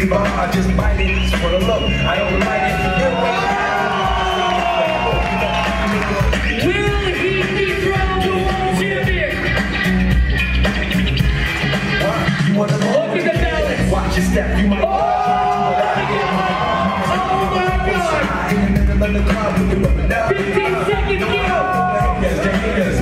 Keep my heart just biting for the love. I don't like it. Step. You might. Oh! Oh my God! In the middle 15 seconds, Gil. Yes, yes, yes.